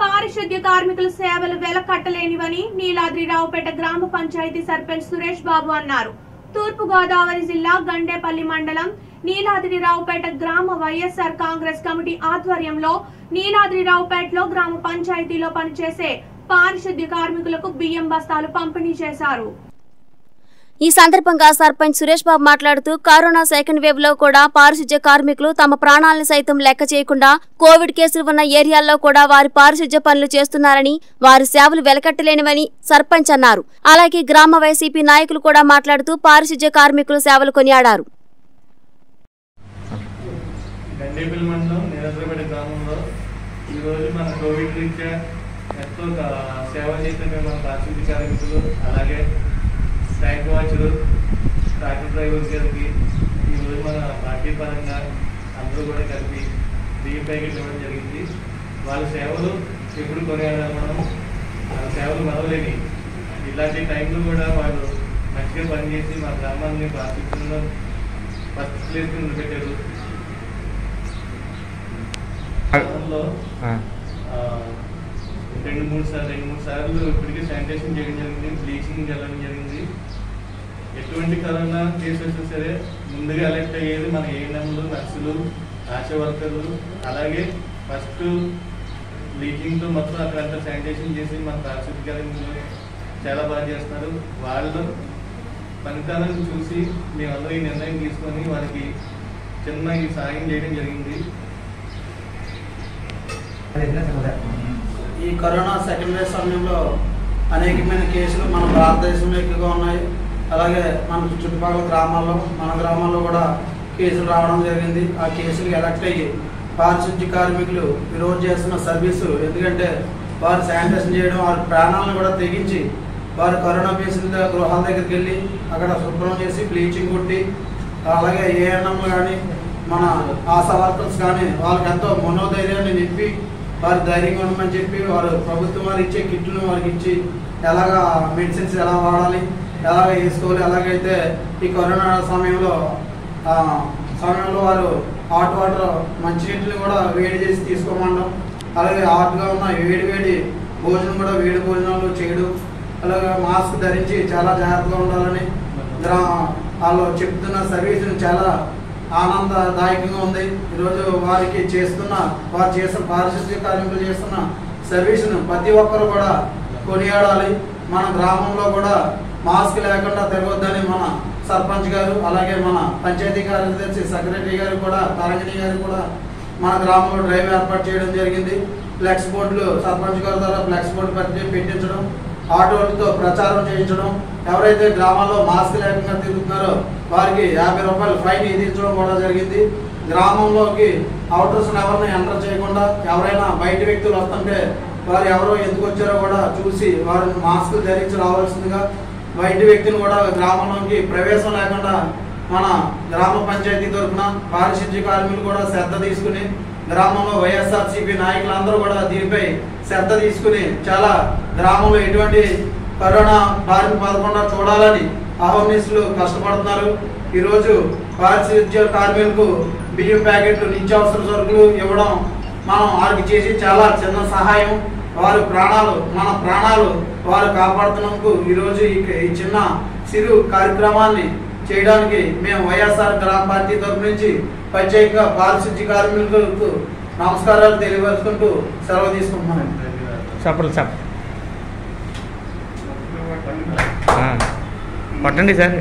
పారిశుద్ధ్య కార్మికుల సేవలు వెలకట్టలేనివని నీలాద్రిరావుపేట గ్రామ పంచాయతీ సర్పంచ్ సురేష్ బాబు అన్నారు. తూర్పు గోదావరి జిల్లా గండేపల్లి మండలం నీలాద్రిరావుపేట గ్రామ వైఎస్ఆర్ కాంగ్రెస్ కమిటీ ఆధ్వర్యంలో నీలాద్రిరావుపేటలో గ్రామ పంచాయతీలో పనిచేసే పారిశుద్ధ్య కార్మికులకు బియ్యం బస్తాలు పంపిణీ చేశారు. ఈ సందర్భంగా సర్పంచ్ సురేష్ బాబు మాట్లాడుతూ కరోనా సెకండ్ వేవ్లో కూడా పారిశుధ్య కార్మికులు తమ ప్రాణాలను సైతం లెక్క చేయకుండా కోవిడ్ కేసులు ఉన్న ఏరియాల్లో కూడా వారి పారిశుధ్య పనులు చేస్తున్నారని వారి సేవలు వెలకట్టలేనివని సర్పంచ్ అన్నారు. అలాగే గ్రామ వైసీపీ నాయకులు కూడా మాట్లాడుతూ పారిశుధ్య కార్మికుల సేవలు కొనియాడారు. సేవ చేసిన కార్మికులు అలాగే ట్యాంక్ వాచరు ట్రాక్టర్ డ్రైవర్ గారికి ఈరోజు మన పార్టీ పరంగా అందరూ కూడా కలిపి బియ్యం ప్యాకెట్లు ఇవ్వడం జరిగింది. వాళ్ళ సేవలు ఎప్పుడు కొనేయాలి మనం వాళ్ళ సేవలు మరవలేని ఇలాంటి టైంలో కూడా వాళ్ళు మంచిగా పనిచేసి మా గ్రామాన్ని పారిశుద్ధ్యంలో ఫస్ట్ ప్లేస్ నిలబెట్టారు రెండు మూడు సార్లు రెండు మూడు సార్లు ఇప్పటికే శానిటేషన్ చేయడం జరిగింది బ్లీచింగ్ చల్లడం జరిగింది. ఎటువంటి కరోనా కేసు వచ్చినా సరే ముందుగా అలెక్ట్ అయ్యేది మన ఏఎన్ఎంలు నర్సులు ఆశా వర్కర్లు. అలాగే ఫస్ట్ బ్లీచింగ్తో మొత్తం అక్కడంతా శానిటేషన్ చేసి మన పారిశుద్ధ్య చాలా బాగా చేస్తున్నారు. వాళ్ళు పనితనం చూసి మేమందరూ ఈ నిర్ణయం తీసుకొని వారికి చిన్న ఈ సాయం చేయడం జరిగింది. ఈ కరోనా సెకండ్ వేవ్ సమయంలో అనేకమైన కేసులు మన భారతదేశంలో ఎక్కువగా ఉన్నాయి. అలాగే మన చుట్టుపక్కల గ్రామాల్లో మన గ్రామాల్లో కూడా కేసులు రావడం జరిగింది. ఆ కేసులు ఎలక్ట్ అయ్యి పారిశుద్ధ్య కార్మికులు ఈరోజు చేస్తున్న సర్వీసు ఎందుకంటే వారు శానిటైజేషన్ చేయడం వారి ప్రాణాలను కూడా తెగించి వారు కరోనా పేషెంట్ల గృహాల దగ్గరికి వెళ్ళి అక్కడ శుభ్రం చేసి బ్లీచింగ్ కొట్టి అలాగే ఏఎన్ఎం కానీ మన ఆశా వర్కర్స్ కానీ వాళ్ళకి ఎంతో మనోధైర్యాన్ని నింపి వారు ధైర్యంగా ఉండమని చెప్పి వారు ప్రభుత్వం వారు ఇచ్చే కిట్లను వారికి ఇచ్చి ఎలాగా మెడిసిన్స్ ఎలా వాడాలి ఎలాగ వేసుకోవాలి ఎలాగైతే ఈ కరోనా సమయంలో ఆ, సమయంలో వారు హాట్ వాటర్ మంచినీటిని కూడా వేడి చేసి తీసుకోమండం అలాగే హాట్గా ఉన్న వేడి వేడి భోజనం కూడా వేడి భోజనాలు చేయడం అలాగే మాస్క్ ధరించి చాలా జాగ్రత్తగా ఉండాలని వాళ్ళు చెప్తున్న సర్వీస్ చాలా ఆనందదాయకంగా ఉంది. ఈరోజు వారికి చేస్తున్న వారు చేసిన పారిశుద్ధ్య కార్మికులు చేస్తున్న సర్వీస్ను ప్రతి ఒక్కరు కూడా కొనియాడాలి. మన గ్రామంలో కూడా మాస్క్ లేకుండా తిరగొద్దని మన సర్పంచ్ గారు అలాగే మన పంచాయతీ కార్యదర్శి సెక్రటరీ గారు కూడా తరంగిణి గారు కూడా మన గ్రామంలో డ్రైవ్ ఏర్పాటు చేయడం జరిగింది. ఫ్లెక్స్ బోర్డులు సర్పంచ్ గారి ద్వారా ఫ్లెక్స్ బోర్డు పెట్టించడం. ఆటోలతో ప్రచారం చేయించడం ఎవరైతే గ్రామాల్లో మాస్క్ లేకుండా తిరుగుతున్నారో వారికి యాభై రూపాయలు ఫైన్ విధించడం కూడా జరిగింది. గ్రామంలోకి అవుటర్స్ ఎవరిని ఎంటర్ చేయకుండా ఎవరైనా బయట వ్యక్తులు వస్తుంటే వారు ఎవరో ఎందుకు వచ్చారో కూడా చూసి వారిని మాస్క్ ధరించి రావాల్సిందిగా బయట వ్యక్తిని కూడా గ్రామంలోకి ప్రవేశం లేకుండా మన గ్రామ పంచాయతీ తరఫున పారిశుద్ధ్య కార్మికులు కూడా శ్రద్ధ తీసుకుని గ్రామంలో వైఎస్ఆర్సీపీ నాయకులందరూ కూడా దీనిపై శ్రద్ధ తీసుకుని చాలా గ్రామంలో ఎటువంటి కరోనా బారిన పడకుండా చూడాలని అహర్నిశలు కష్టపడుతున్నారు. ఈరోజు పారిశుద్ధ్య కార్మికులకు బియ్యం ప్యాకెట్లు నిత్యావసర సరుకులు ఇవ్వడం మనం వారికి చేసి చాలా చిన్న సహాయం. వారి ప్రాణాలు మన ప్రాణాలు వారు కాపాడుతున్నందుకు ఈరోజు ఈ చిన్న సిరు కార్యక్రమాన్ని చేయడానికి మేము వైఎస్ఆర్ గ్రామ పార్టీ తరపు నుంచి ప్రత్యేకంగా పారిశుద్ధ్య కార్మికులకు నమస్కారాలు తెలియపరుచుకుంటూ సెలవు తీసుకుంటున్నాను చెప్పండి చెప్పండి పట్టండి సార్.